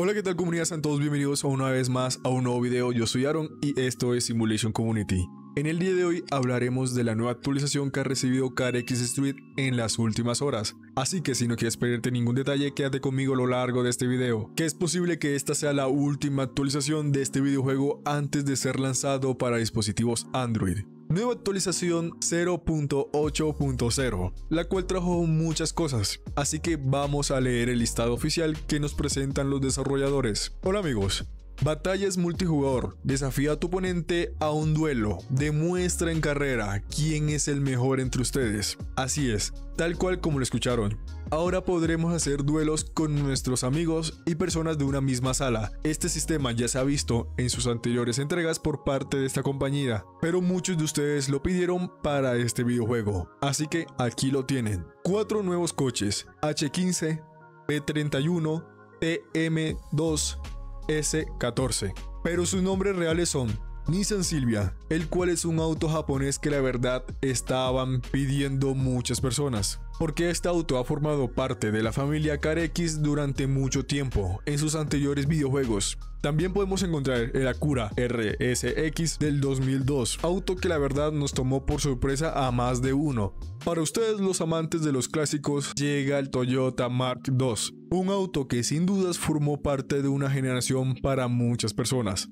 Hola, ¿qué tal comunidad? Sean todos bienvenidos a una vez más a un nuevo video. Yo soy Aaron y esto es Simulation Community. En el día de hoy hablaremos de la nueva actualización que ha recibido CarX Street en las últimas horas. Así que si no quieres perderte ningún detalle, quédate conmigo a lo largo de este video, que es posible que esta sea la última actualización de este videojuego antes de ser lanzado para dispositivos Android. Nueva actualización 0.8.0, la cual trajo muchas cosas, así que vamos a leer el listado oficial que nos presentan los desarrolladores. Hola amigos, Batallas multijugador. Desafía a tu oponente a un duelo. Demuestra en carrera quién es el mejor entre ustedes. Así es, tal cual como lo escucharon. Ahora podremos hacer duelos con nuestros amigos y personas de una misma sala. Este sistema ya se ha visto en sus anteriores entregas por parte de esta compañía, pero muchos de ustedes lo pidieron para este videojuego. Así que aquí lo tienen. Cuatro nuevos coches, H15, P31, PM2, S14. Pero sus nombres reales son Nissan Silvia, el cual es un auto japonés que la verdad estaban pidiendo muchas personas, porque este auto ha formado parte de la familia CarX durante mucho tiempo en sus anteriores videojuegos. También podemos encontrar el Acura RSX del 2002, auto que la verdad nos tomó por sorpresa a más de uno. Para ustedes los amantes de los clásicos, llega el Toyota Mark II, un auto que sin dudas formó parte de una generación para muchas personas.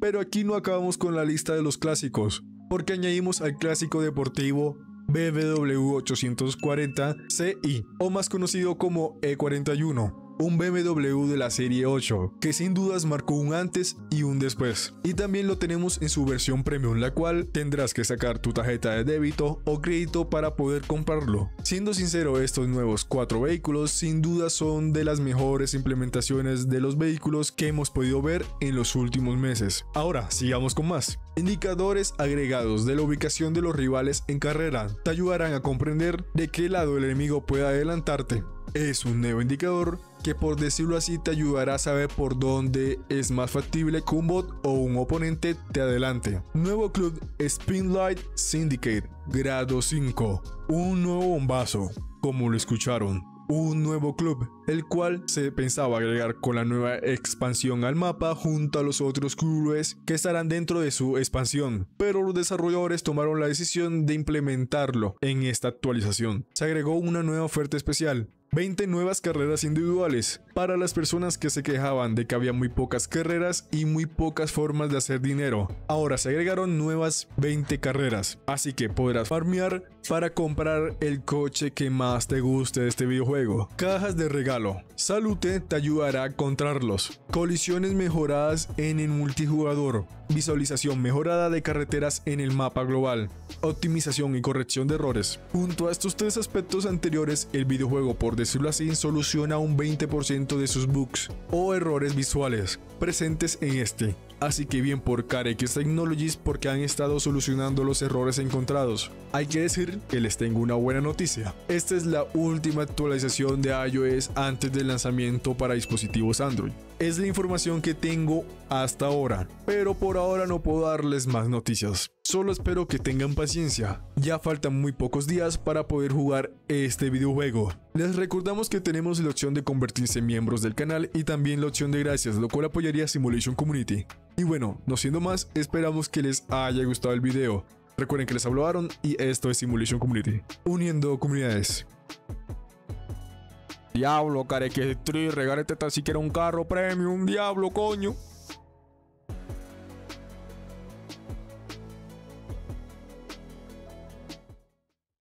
Pero aquí no acabamos con la lista de los clásicos, porque añadimos al clásico deportivo BBW 840 CI, o más conocido como E41, un BMW de la serie 8, que sin dudas marcó un antes y un después. Y también lo tenemos en su versión premium, la cual tendrás que sacar tu tarjeta de débito o crédito para poder comprarlo. Siendo sincero, estos nuevos cuatro vehículos sin duda son de las mejores implementaciones de los vehículos que hemos podido ver en los últimos meses. Ahora, sigamos con más. Indicadores agregados de la ubicación de los rivales en carrera te ayudarán a comprender de qué lado el enemigo puede adelantarte. Es un nuevo indicador que por decirlo así te ayudará a saber por dónde es más factible que un bot o un oponente te adelante. Nuevo club Spinlight Syndicate, grado 5. Un nuevo bombazo, como lo escucharon un nuevo club, el cual se pensaba agregar con la nueva expansión al mapa junto a los otros clubes que estarán dentro de su expansión, pero los desarrolladores tomaron la decisión de implementarlo en esta actualización. Se agregó una nueva oferta especial, 20 nuevas carreras individuales para las personas que se quejaban de que había muy pocas carreras y muy pocas formas de hacer dinero. Ahora se agregaron nuevas 20 carreras, así que podrás farmear para comprar el coche que más te guste de este videojuego. Cajas de regalo. Salute te ayudará a encontrarlos. Colisiones mejoradas en el multijugador. Visualización mejorada de carreteras en el mapa global. Optimización y corrección de errores. Junto a estos tres aspectos anteriores, el videojuego por decirlo así, soluciona un 20% de sus bugs o errores visuales presentes en este. Así que bien por CarX Technologies porque han estado solucionando los errores encontrados. Hay que decir que les tengo una buena noticia. Esta es la última actualización de iOS antes del lanzamiento para dispositivos Android. Es la información que tengo hasta ahora, pero por ahora no puedo darles más noticias. Solo espero que tengan paciencia, ya faltan muy pocos días para poder jugar este videojuego. Les recordamos que tenemos la opción de convertirse en miembros del canal y también la opción de gracias, lo cual apoyaría Simulation Community. Y bueno, no siendo más, esperamos que les haya gustado el video. Recuerden que les hablaron y esto es Simulation Community, uniendo comunidades. Diablo, care que regálate tan siquiera un carro premium, diablo, coño.